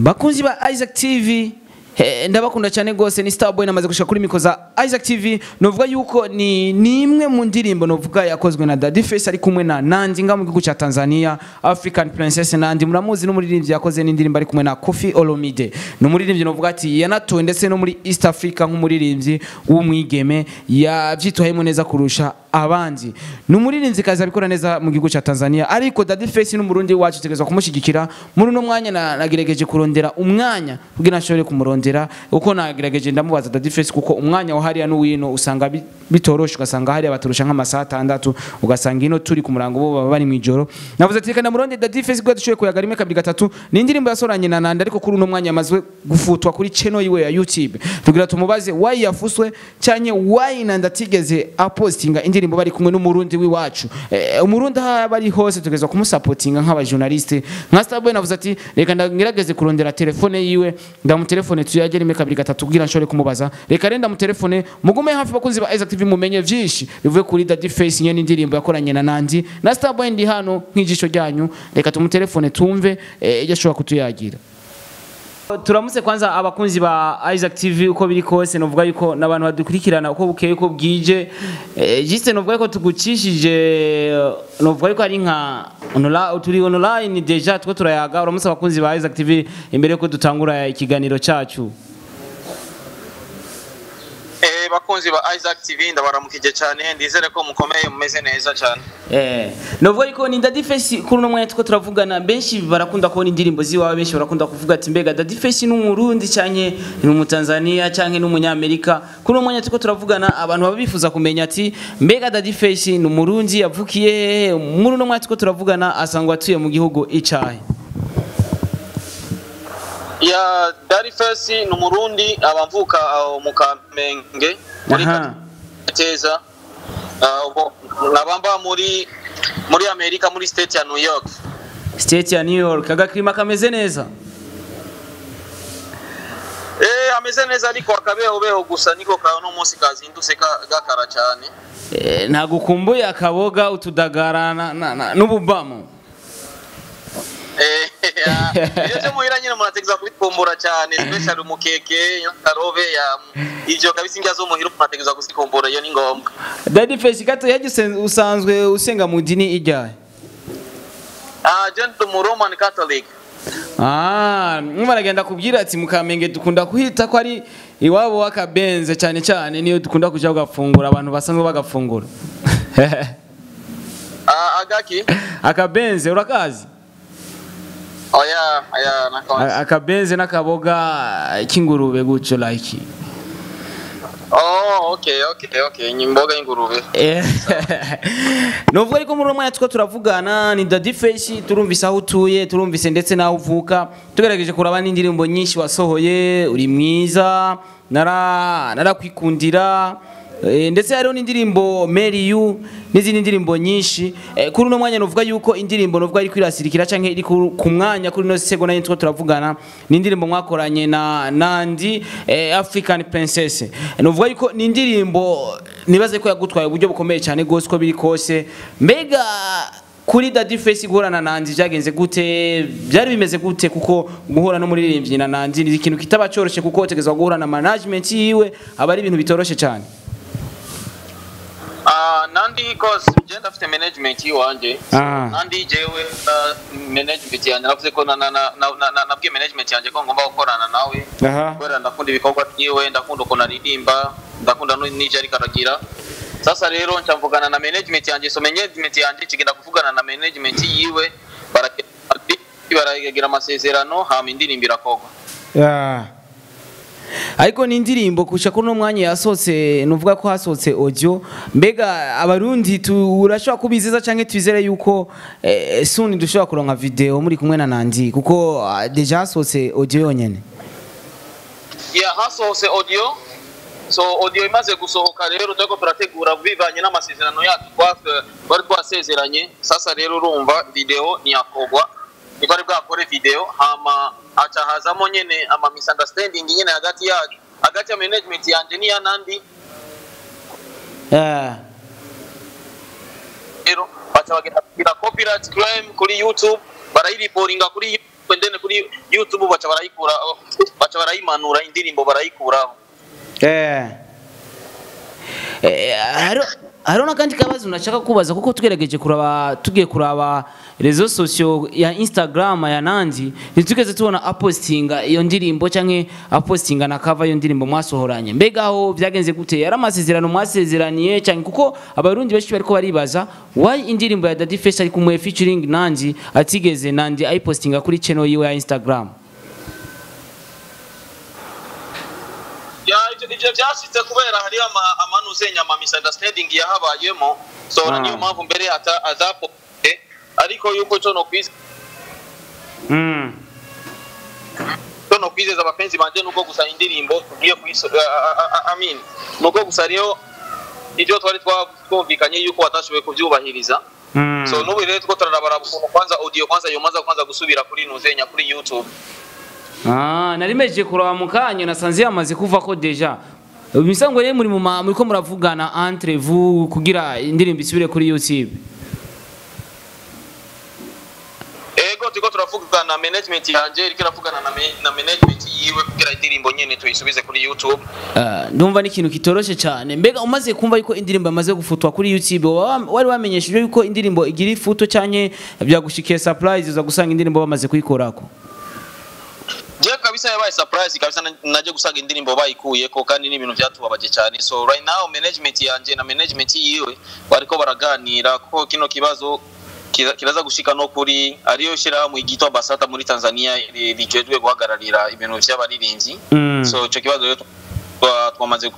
bakunzi ba Isaac TV ndabakunda cyane rwose ni Starboy namaze gushika kuri miko za Isaac TV novuga yuko ni ni imwe mu ndirimbo novuga yakozwe na Daddy Face ari kumwe na Nandi nga mu gihugu cya Tanzania African Princess Nandi muramuzi n'umuririmbyi yakoze n'indirimbo ari kumwe na Koffi Olomide. Ni umuririmbyi novuga ati yanatowe ndetse no muri East Africa nk'umuririmbyi w'umwigeme yavyitwayemo neza kurusha abandi. Ni umuririmbyi kazi abikora neza mu gihugu cya Tanzania ariko Daddy Face n'umurundi wacu tegezwa kumushyigikira. Muri uno mwanya na- nagerageje kurondera umwanya kugira nshobore kumurondera uko nagerageje ndamubaza Daddy Face kuko umwanya wa hariya n'uwino usanga bi- bitoroshe ugasanga hariya baturusha nk'amasaha atandatu ugasanga ino turi ku murango bo baba bari mu ijoro. Navuze ati reka ndamuronde Daddy Face kuko dushoboye kuyaga rimwe kabiri gatatu ni indirimbo yasoranye na Nanda ariko kuri uno mwanya yamazwe gufutwa kuri channel yiwe ya YouTube. Tugira tumubaze why yafuswe cyanye why Nanda atigeze apostinga indirimbo bari kumwe n'umurundi w'iwacu eh, umurundi aho bari hose tugeza kumusapotinga nk'abajournaliste. Nka Starboy navuze ati reka ndagerageze kurondera telefone yiwe ndamutelefone tuyagere rimwe kabiri gatatu kugira nshobore kumubaza. Reka renda mutelefone mugume hafi bakunzi ba Isaac TV mumenye vyinshi bivuye kuri Daddy Face nyene indirimbo yakoranye na Nandi. Na Starboy ndi hano nk'ijisho ryanyu. Reka tumutelefone tumve eh, iyo ashobora kutuyagira. Turamutse kwanza abakunzi ba Isaac TV uko biri kose novuga yuko n'abantu badukurikirana uko bukeye uko bwije. Eh, juste novuga yuko tugucishije eh, novuga yuko ari nka turi online deja tuko turayaga uramutse abakunzi ba Isaac TV imbere yuko dutangura ikiganiro cacu Eh, bakunzi ba Isaac TV ndabaramukije cyane. Ndizere ko mukomeye mumeze neza cyane. Eh, novuga yuko ni Daddy Face kuri uno mwanya tuko turavugana benshi barakunda kubona indirimbo ziwawe benshi barakunda kuvuga ati mbega Daddy Face ni umurundi canke ni umutanzania canke ni umunyamerika. Kuri uno mwanya tuko turavugana abantu baba bifuza kumenya ati mbega Daddy Face ni umurundi yavukiye. Muri uno mwanya tuko turavugana asangwa atuye mu gihugu icahe ya Face ni umurundi abamvuka aho mu Kamenge muri Ah, ubu nkabamba muri muri Amerika muri state ya New York. State ya New York. Agaklima kameze neza? Eh ameze neza ariko akabeho beho gusa niko ka no munsi kazindutse ka- gakara cyane. Eh, ntago ukumbuye akaboga utudagara na- na- na- n'ububamo. Iyo cyo muhira nyine murategeza kubikumbura cyane especially umukeke karobe ya ivyo kabisa indya zo muhira murategeza kuzikumbura iyo ni ngombwa Daddy Face gato yaje usen- usanzwe usenga mu dini ijyahe ah ndi mu Roman Catholic Ah, mwe baragenda kubwira ati mukamenge dukunda kuhita ko ari iwabo w'akabenze cyane cyane niyo dukunda kuja kugafungura abantu basanzwe bagafungura ah agaki akabenze urakazi oya oya nakonze A- akabenze n'akaboga k'ingurube gutyo like Oh, okay, okay, okay. Ni mboga y'ingurube. Eh, Novuga ariko muri mwanya two turavugana ni Daddy Face turumvise aho utuye turumvise ndetse n'aho uvuka tugerageje kuraba n'indirimbo nyinshi wasohoye uri mwiza nara narakwikundira ndetse hariho n'indirimbo Mary You n'izindi ndirimbo nyinshi. Eh, kuri uno mwanya novuga yuko indirimbo novuga iri kwirasirikira canke iri ku mwanya kuri no sego na yo two turavugana ni indirimbo mwakoranye na Nandi eh, African Princess. Novuga yuko ni indirimbo nibaze ko yagutwaye uburyo bukomeye cyane gose ko biri kose. Mbega kuri Daddy Face guhura na Nandi byagenze gute? Byari bimeze gute kuko guhura no muririmbyi na Nandi ni ikintu kitaba cyoroshe kuko utegezwa guhura na management yiwe aba ari ibintu bitoroshe cyane. Ah, Nandi cause je ndafite management iwanje Ah. Nandi jewe uh, management yanjye navuze ko na na na na- na- nabwiye management yanjye ko ngomba gukorana nawe. Kubera ndakunda ibikorwa byiwe, ndakunda ukuntu aririmba, ndakunda n'ibyo ariko aragira. Sasa rero nca mvugana na management yanjye, so management yanjye kigenda kuvugana na management yiwe, baragira amasezerano hama indirimbo irakogwa Yeah. Ariko ni indirimbo kusha kuri uno mwanya yasohotse nuvuga ko hasohotse audio mbega abarundi urashobora kubizeza canke twizere yuko eh, soon dushobora kuronka video muri kumwe na Nandi kuko ah, deja hasohotse audio yonyene. Ya hasohotse audio. So audio imaze gusohoka rero turiko turategura bivanye n'amasezerano yacu. Twa- twari twasezeranye. Sasa rero urumva video ntiyakogwa niko ari bwakore video hama haca hazamo nyene ama misunderstanding nyene hagati ya hagati ya management yanje n'iya nandi rero baca bagenda copyright claim kuri youtube barayiriporinga kuri ndene kuri youtube baca barayikura baca barayimanura indirimbo barayikuraho Eh. Haro nakandi kabazo nashaka kubaza kuko tugerageje kuraba tugiye kuraba rezo sosio ya Instagram ya Nandi ntitugeze tubona apostinga iyo ndirimbo canke apostinga na cover iyo ndirimbo mwasohoranye. Mbega aho byagenze gute? Yari amasezerano mwasezeraniye canke? Kuko abarundi benshi bariko baribaza why indirimbo ya Daddy Face ari kumwe featuring Nandi atigeze? Nandi ayipostinga kuri channel yiwe ya Instagram ya ivyo ivyo vyashitse kubera hari ama amanuzenya ama misunderstanding yahabayemo so Ah. niyo mpamvu mbere ata azapote ariko yuko cyo no kwiza mm. cyo no kwizeza abapenzi banje nuko gusa indirimbo tugiye kuyiso I mean nuko gusa rero ivyo twari twa- twumvikanye yuko watashoboye kuvyubahiriza Mm. so n'ubu rero two turarabara ukuntu kwanza audio kwanza yomaza kwanza gusubira kuri nuzenya kuri youtube Ah, nari meje kuraba mu kanya nasanze yamaze kuva ko deja imisango rero muri mu ma- muriko muravugana entre vous kugira indirimbo isubire kuri YouTube. Ego turiko turavugana na management yanje iriko iravugana na na management yiwe kugira indirimbo nyene tuyisubize kuri youtube. Ah, ndumva ni ikintu kitoroshe cyane. Mbega umaze kumva yuko indirimbo yamaze gufutwa kuri YouTube wa- wari wamenyeshejwe yuko indirimbo igira ifuto canke byagushikiye surprise uza gusanga indirimbo bamaze kuyikorako je kabisa yabaye surprise kabisa na- naje gusanga indirimbo bayikuyeko kandi ni ibintu vyatubabaje cyane so right now management yanje na management yiwe bariko baraganira kuko kino kibazo kiraza gushika no kuri ariyo shirahamwe ryitwa basata muri tanzania ri- rijejwe guhagararira ibintu vy'abaririmbyi Mm. so ico kibazo rero twamaze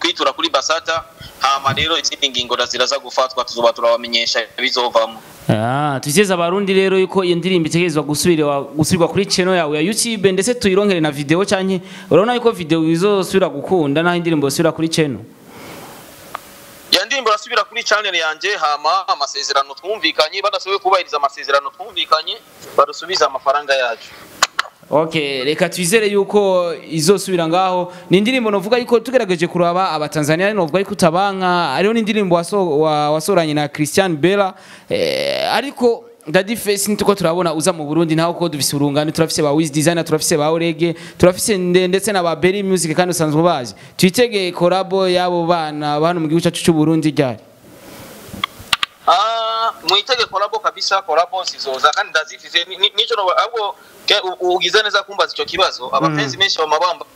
kwitura kuri basata hama rero izindi ngingo ziraza gufatwa tuzoba turabamenyesha bizovamo Ah, tuzeza abarundi rero yuko iyo ndirimbo itegerezwa gusubirwa kuri channel yawe ya YouTube ndetse tuyironkere na video canke urabona yuko video izosubira gukunda naho indirimbo isubira kuri channel? Ya ndirimbo irasubira kuri channel yanje hama amasezerano twumvikanye badashoboye kubahiriza amasezerano twumvikanye badusubiza amafaranga yacu. Okay, reka twizere yuko izosubira ngaho. Ni indirimbo novuga yuko tugerageje kuraba abatanzania novuga yuko utabanka ariho n'indirimbo waso, wa, wasoranye na Christian Bella. Eh, ariko Daddy Face nituko turabona uza mu Burundi naho ko dufise urungano turafise ba Wiz Designer turafise ba Orege turafise nde- ndetse na ba Berry Music kandi usanzwe bazi twitege collabo yabo bana bano mu gihugu cyacu cy'u Burundi ryari? Mwitege kolabo kabisa kolabo zizoza kandi ni- nico no ahubwo ugize neza kumbaza ico kibazo. Abapenzi benshi bamabamba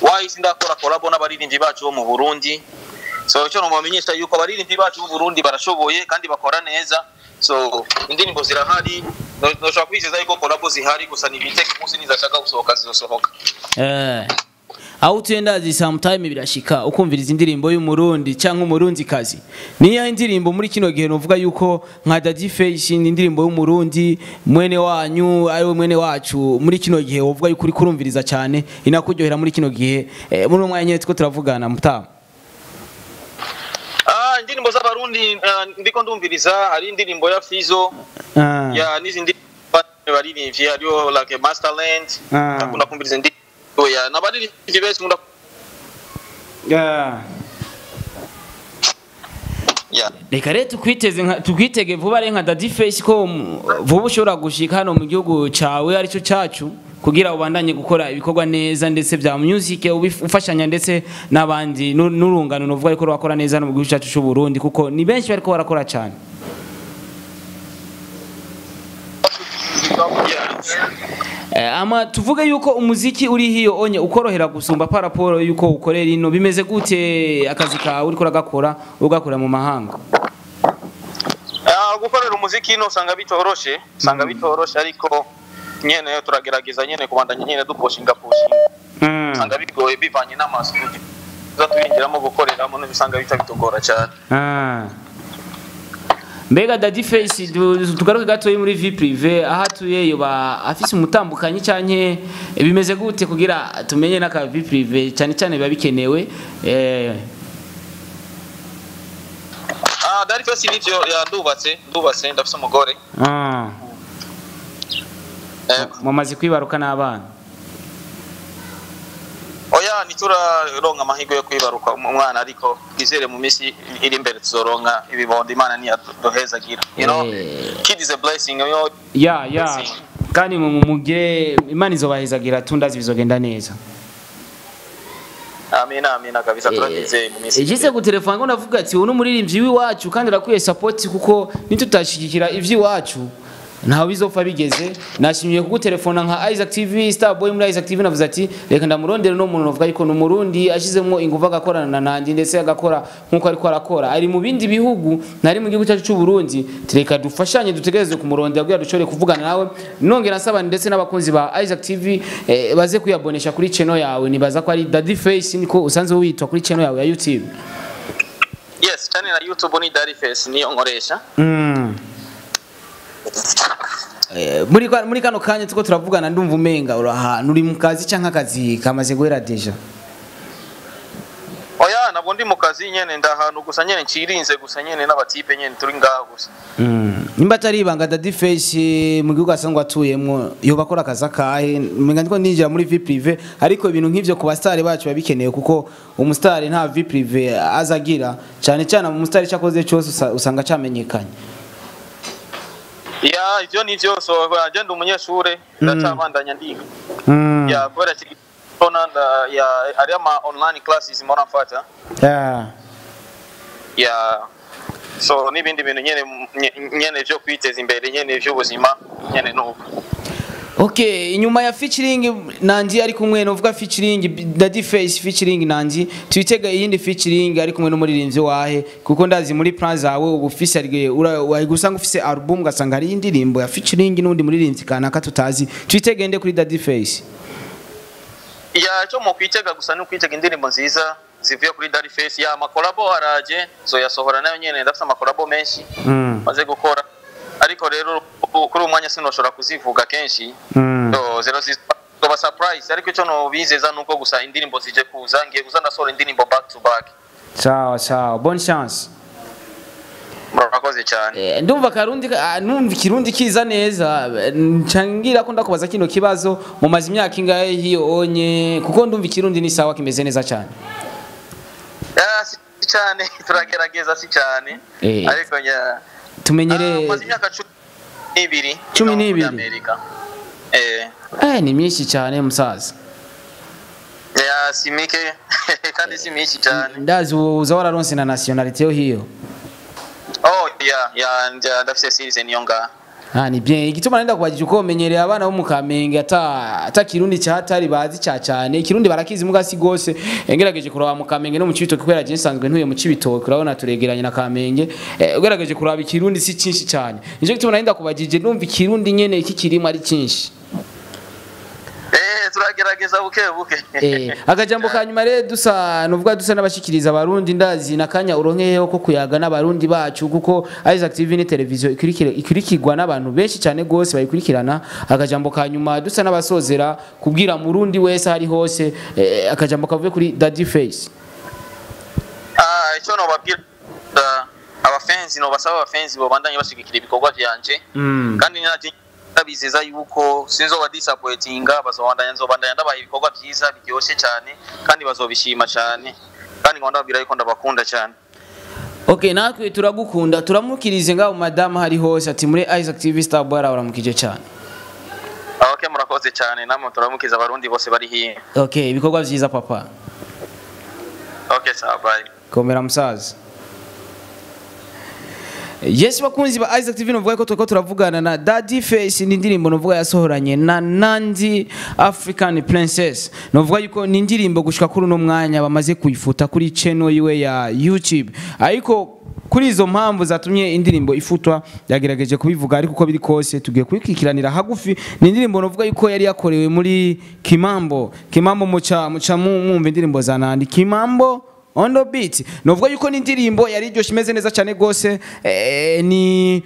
wahise ndakora kolabo n'abaririmbyi bacu bo mu Burundi. So ico no bamenyesha yuko abaririmbyi bacu mu Burundi barashoboye kandi bakora neza so indirimbo zirahari No- noshobora kwizeza yuko kolabo zihari gusa nibitege umunsi nizashaka gusohoka zizosohoka Eh. Aho utuye ndazi sometime birashika ukumviriza indirimbo y'umurundi cyangwa umurundi kazi niyo indirimbo muri kino gihe novuga yuko nka Daddy Face ni indirimbo y'umurundi mwene wanyu ari we mwene wacu. Muri kino gihe wovuga yuko uri kurumviriza cyane inakuryohera muri kino gihe. Eh, muri uwo mwanya nyine two turavugana mutamu Ah, indirimbo z'abarundi ah, ndiko ndumviriza hari indirimbo ya Fizo Ah. n'izindi baririmbyi hariho like Masterland ndakunda kumviriza indirimbo ya. N'abaririmbyi benshi nkunda reka rero tukwitege vuba ari nka Daddy Face ko vuba ushobora gushika hano mu gihugu cawe ari cyo cacu kugira ubandanye gukora ibikorwa neza ndetse bya music ubif- ufashanya ndetse n'abandi nu- n'urungano nuvuga yuko bakora neza hano mu gihugu cyacu cy'u Burundi kuko ni benshi bariko barakora cyane Eh, ama tuvuge yuko umuziki uri hiyo onye ukorohera gusumba paraporo yuko ukorera ino bimeze gute akazi kawe uriko uragakora ugakora mu mahanga? Ah, gukorera umuziki ino usanga bitoroshe usanga bitoroshe ariko nyene turagerageza nyene kubandanya nyene duposhinga poshinga Mm. usanga bigoye bivanye n'amasuku tuza turinjiramo gukoreramo n'ibisanga bita bitugora cyane. Ah. Mbega Face du- tugaruke gatoyi muri vie prive aho atuye yoba afise umutambukanyi canke bimeze gute kugira tumenye n'aka vie prive cyane cyane biba bikenewe eh, ah fesi nivyo ya ndubatse ndubatse ndafise umugore. Ah. eh, mumaze kwibaruka n'abana. Oya ntituraronka amahirwe yo kwibaruka umwana ariko twizere mu minsi iri imbere tuzoronka ibibondo imana niyaduhezagira you know Eh. kids wagize blessing yo ya ya. Kandi mu- mu- mugire imana izobahezagira tundazi bizogenda neza. Amina amina kabisa. Turagize mu minsi igize gutelefona ngo navuga ati uyu ni umuririmbyi w'iwacu kandi arakwiye sapoti kuko nitutashigikira iby'iwacu ntawe bizopfa bigeze. Nashimiye kugutelefona nka Isaac TV Starboy muri Isaac TV navuze ati reka ndamurondere no muntu navuga ariko ni umurundi ashizemo ingufu agakorana na nanjye ndetse agakora nk'uko ariko arakora. Ari mu bindi bihugu nari mu gihugu cyacu cy'u Burundi reka dufashanye dutegereze kumurondera kugira dushobore kuvugana nawe. Nongera nsaba ndetse n'abakunzi ba Isaac TV eh, baze kuyabonesha kuri channel yawe. Nibaza ko ari Daddy Face niko usanzwe witwa kuri channel yawe ya YouTube. Yes channel ya youtube ni Daddy Face niyo nkoresha. Mm. Eh, muri muri kano kanya tuko turavugana ndumva umenga uri ahantu uri mu kazi cyangwa akazi kamaze guhera deja? Oya nabwo ndi mu kazi nyene ndahantu gusa nyene ncirinze gusa nyene n'abatipe nyene turi ngaha gusa. Mm. nimba atari ibanga Daddy Face mu gihugu asanzwe atuyemwo yoba akora akazi akahe? Umenga ndiko ninjira muri vie prive ariko ibintu nk'ivyo ku basitari bacu biba bikenewe kuko umusitari nta vie prive aza agira cyane cyane mu musitari icyo akoze cyose usa- usanga cyamenyekanye. Ya ivyo ni vyo so je ndi umunyeshure ndacabandanya ndiga Mm. ya kubera kiri ya ari ama online classes mbona mfata Yeah. ya so n'ibindi bintu nyene nye- nyene vyo kwiteza imbere nyene vy'ubuzima nyene nuko Okay, inyuma ya featuring Nanji ari kumwe novuga featuring Daddy Face featuring Nanji twitega iyindi featuring ari kumwe n'umuririmbyi wahe kuko ndazi muri plan zawe ubu ufise ari wayigusanga ufise album gasanga hari indirimbo ya featuring n'undi muririmbyi kanaka tutazi. Twitege nde kuri Daddy Face? Ya cyo mu kwitega gusa ni kwitega indirimbo nziza zivuye kuri Daddy Face. Ya amakolabo araje so yasohora na yo nyene ndafite amakolabo menshi. Mm. maze gukora. Ariko rero kuri uyu mwanya sinoshobora kuzivuga kenshi. Mm. so zero zizoba surprise ariko icyo nobizeza nuko gusa indirimbo zije kuza ngiye kuza ndasohora indirimbo back to back. Ciao ciao bonne chance. Murakoze cyane. Eh, ndumva karundi ah, numva ikirundi kiza neza. Ncangira ko ndakubaza kino kibazo. Mumaze imyaka ingahe hiyo onye kuko ndumva ikirundi ni sawa kimeze neza cyane. Ya, si cyane. Turagerageza si cyane. Eh. ariko nya n'ibiri Cumi n'ibiri? Amerika. Eh. Eh, ni myinshi cyane musaza ya si mike kandi si myinshi cyane ndazi uza wararonse na nationalite yo hiyo. Oh ya ya ndafite sirize niyo ngaha Ah, ni bien. Igituma nenda kubajije uko menyereye abana bo mu Kamenge ata ata kirundi cyatari bazi cya cyane ikirundi barakizi muga si gose. Ngerageje kuraba mu Kamenge no mu Cibitoke kubera je nsanzwe ntuye mu Cibitoke. Urabona turegeranye na Kamenge. Eh, ugerageje kuraba ikirundi si cyinshi cyane nico gituma nenda kubajije numva ikirundi nyene iki kirimo ari cyinshi eh turagerageza buke buke. Eh, akajambo ka nyuma rero dusa nuvuga dusa n'abashikiriza abarundi ndazi nakanya uronkeyeho ko kuyaga n'abarundi bacu kuko Isaac TV ni televiziyo ikurikirwa n'abantu benshi cyane gose bayikurikirana. Akajambo ka nyuma dusa n'abasozera kubwira murundi wese ari hose eh, akajambo kavuye kuri Daddy Face. Ah icyo nobabwira abafenzi nobasaba abafenzi bobandanye bashigikira ibikorwa vyanje mm. kandi naje ndabizeza yuko sinzoba disappointinga bazobandanya nzobandanya ndabaha ibikorwa byiza biryoshye cyane kandi bazobishima cyane. Kandi nkaba ndababwira yuko ndabakunda cyane. Okay natwe turagukunda turamukirize ngaho madame hari hose ati muri Isaac TV Star Boy aramukije cyane. Okay murakoze cyane namwe turamukiza abarundi bose bari hino. Okay ibikorwa vyiza papa. Okay sawa bye. Komera musaza. Yes bakunzi ba Isaac TV novuga ko turiko turavugana na Daddy Face ni indirimbo novuga yasohoranye na Nandi African Princess. Novuga yuko ni indirimbo gushika kuri uno mwanya bamaze kuyifuta kuri channel yiwe ya YouTube. Ariko kuri izo mpamvu zatumye indirimbo ifutwa yagerageje kubivuga ariko uko biri kose tugiye kubikikiranira hagufi. Ni indirimbo novuga yuko yari yakorewe muri Kimambo. Kimambo muca muca indirimbo za Nandi. Kimambo on the beat. Novuga yuko ni indirimbo yari iryoshye imeze neza cyane rwose eh, ni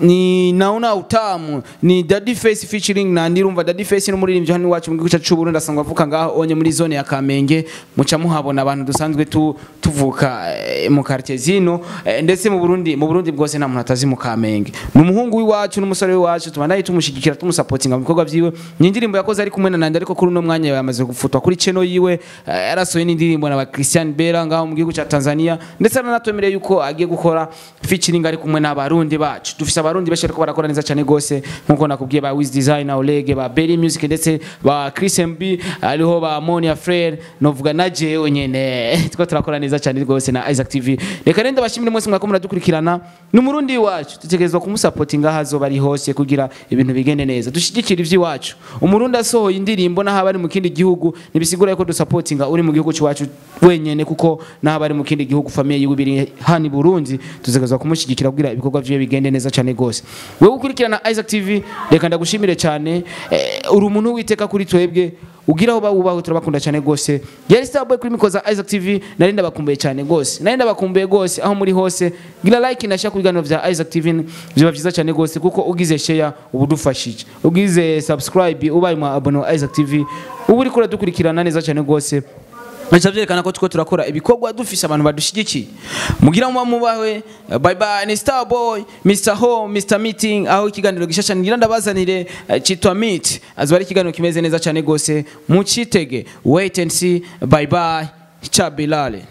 ni naona utamu. Ni Daddy Face featuring na ndirumva. Daddy Face n'umuririmbyi hano iwacu mu gihugu cyacu Burundi asangwa avuka ngaho onye muri zone ya Kamenge. Muca muhabona abantu dusanzwe tu, tuvuka eh, mu quartier zino. Eh, ndetse mu Burundi mu Burundi bwose nta muntu atazi mu Kamenge. Ni umuhungu w'iwacu n'umusore w'iwacu tubandaye tumushigikira tumusapotinga mu bikorwa byiwe ni indirimbo yakoze ari kumwe na Nandi ariko kuri uno mwanya yamaze gufutwa kuri channel yiwe. Eh, yarasohoye n'indirimbo na ba Christian Bella ngaho mu gihugu cya Tanzania. Ndetse aranatwemereye yuko agiye gukora featuring ari kumwe n'abarundi bacu. Dufise abarundi benshi bariko barakora neza cyane gose nkuko nakubwiye ba Wiz Designer Olege ba Berry Music ndetse ba Chris MB ariho ba Monia Frere novuga na jewe nyene tuko turakora neza cyane gose na Isaac TV reka nende bashimire mwese mwako muradukurikirana. N'umurundi wacu. Tutegerezwa kumusapotinga hazo bari hose kugira ibintu bigende neza. Dushigikira ivy'iwacu. Umurundi asohoye indirimbo naho abari mu kindi gihugu nibisigura yuko dusupportinga uri mu gihugu cyacu wenyene kuko naho abari mu kindi gihugu famiye yiwe biri hani Burundi. Tuzegerezwa kumushyigikira kugira ibikorwa vyiwe bigende neza cyane gose wewe ukurikirana Isaac TV reka ndagushimire cyane. Eh, uri umuntu witeka kuri twebwe ugira aho bawubaho turabakunda cyane gose yari starboy kuri mikoza Isaac TV nari ndabakumbuye cyane gose nari ndabakumbuye gose aho muri hose. Gira like na share ku biganiro vya Isaac TV biba vyiza cyane gose kuko ugize share ubu dufashije ugize subscribe ubaye mu abone wa Isaac TV ubu uri kuradukurikirana neza cyane gose Bica byerekana ko two turakora ibikorwa dufise abantu badushyigikiye. Mugira muba mubawe bye bye ni star boy Mr Home Mr Meeting aho ikiganiro gishasha ngira ndabazanire eh, citwa Meet. Azuba ari ikiganiro kimeze neza cyane gose mucitege wait and see. Bye bye. Cha Bilale